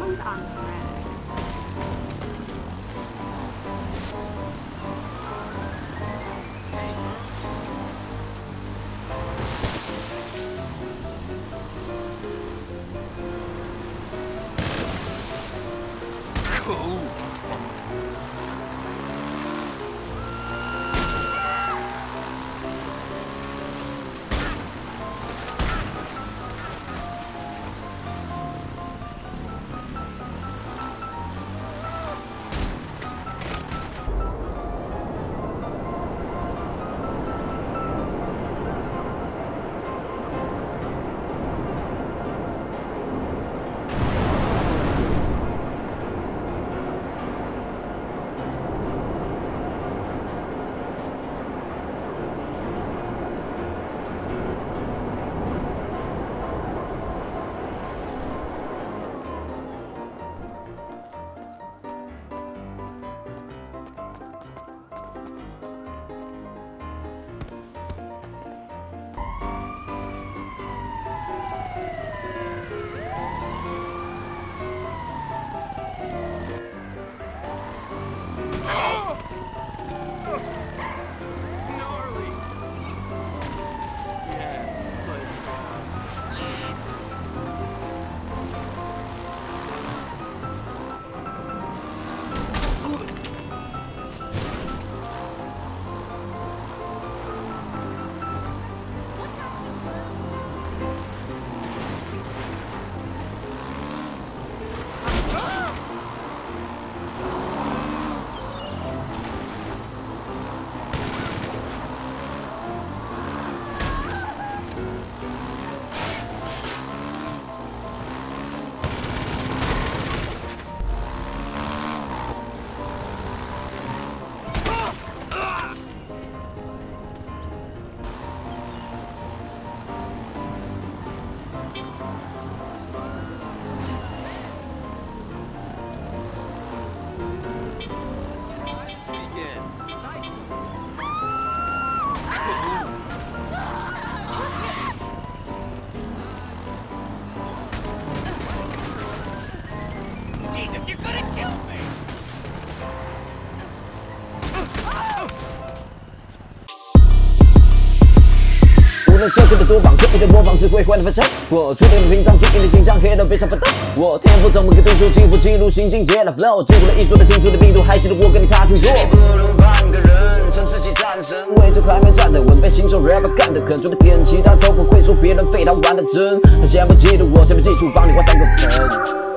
uns an. 能设计的多棒，刻意的模仿只会换来反差。我注定平常注定的形象，黑人非常奋斗。我天赋怎么个读书，进步记录，心境跌了 flow，进入了艺术的听出的密度，还记得我跟你差距多。不能半个人称自己战神，为这还没站得稳，被新手 rapper 干得狠，除了点其他都不会说别人非他玩的真。他先不嫉妒我，先不记住，帮你画三个分。